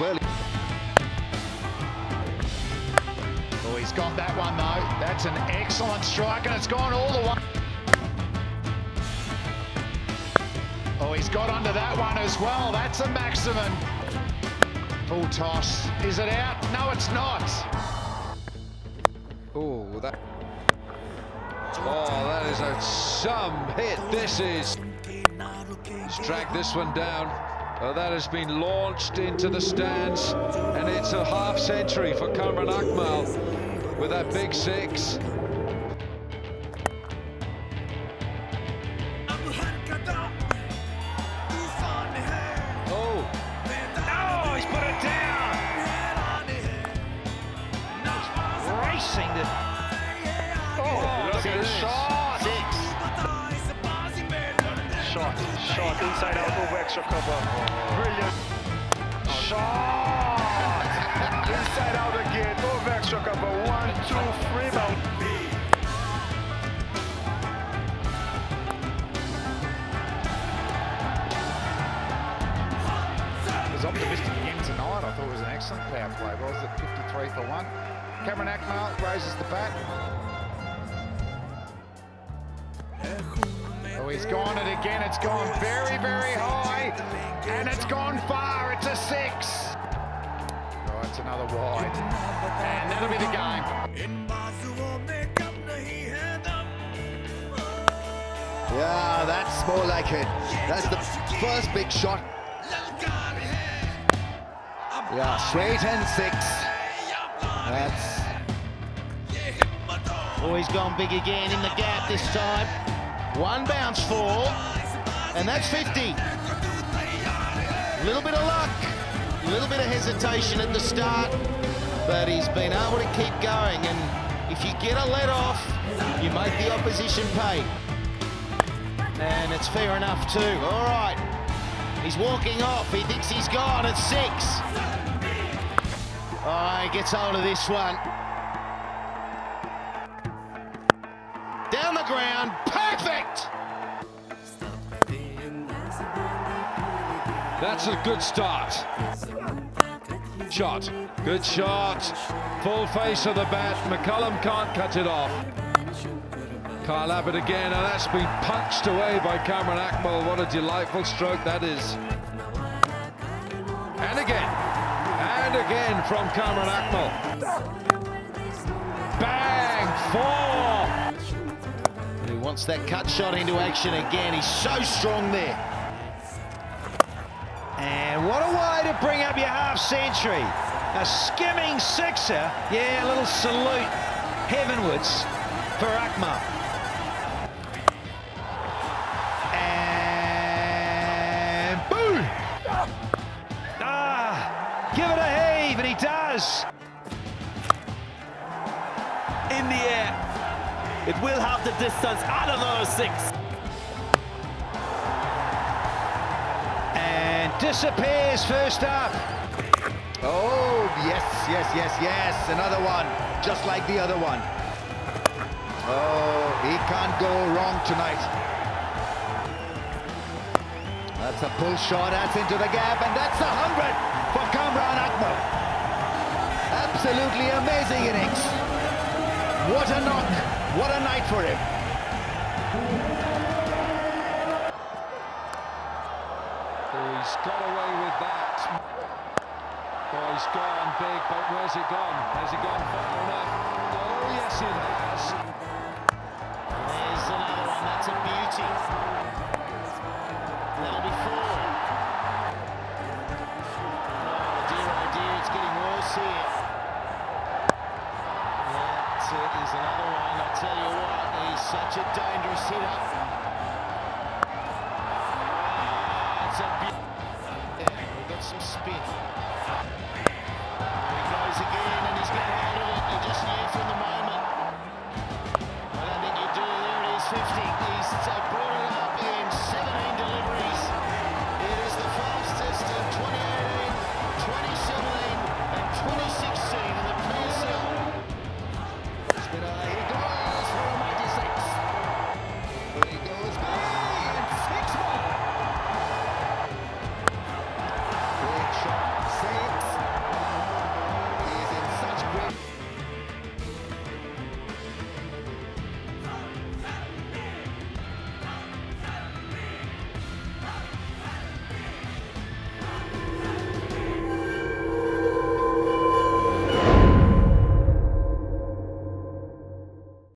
Well, oh, he's got that one though. That's an excellent strike and it's gone all the way. Oh, he's got under that one as well. That's a maximum. Full toss. Is it out? No, it's not. Oh, that. Oh, that is a some hit. This is. He's dragged this one down. Oh, that has been launched into the stands, and it's a half century for Kamran Akmal with that big six. Oh. oh, Oh, he's put it down. Racing the. Oh, look at this. shot. Shot, shot, inside out, over extra cover. Brilliant. Shot. Inside out again, over extra cover. One, two, three, bound. was optimistic again tonight. I thought it was an excellent power play. Was it 53 for one? Kamran Akmal raises the bat. Oh, he's gone it again. It's gone very, very high. And it's gone far. It's a six. Oh, it's another wide. And that'll be the game. Yeah, that's more like it. That's the first big shot. Yeah, straight and six. That's. Oh, he's gone big again in the gap this time. One bounce fall, and that's 50. A little bit of luck, a little bit of hesitation at the start, but he's been able to keep going. And if you get a let off, you make the opposition pay. And it's fair enough too. All right, he's walking off. He thinks he's gone at six. Oh, he gets hold of this one. Down the ground, perfect! that's a good start. Shot, good shot. Full face of the bat. McCullum can't cut it off. Kyle Abbott again, and that's been punched away by Kamran Akmal. What a delightful stroke that is. And again, and again from Kamran Akmal. Bang, four. Wants that cut shot into action again. He's so strong there. And what a way to bring up your half century. A skimming sixer. Yeah, a little salute heavenwards for Akmal. And boom! Ah, give it a heave, and he does. in the air. It will have the distance out of those six. And disappears first up. Oh, yes, yes, yes, yes. Another one, just like the other one. Oh, he can't go wrong tonight. That's a pull shot, that's into the gap, and that's a 100 for Kamran Akmal. Absolutely amazing innings. What a knock, what a night for him. Oh, he's got away with that. Oh, he's gone big, but where's it gone? Has it gone far enough? Oh, yes, it has. There's another one. That's a beauty. That uh, another one. I tell you what, he's such a dangerous hitter. Ah, It's a yeah, we've got some spin. Yeah.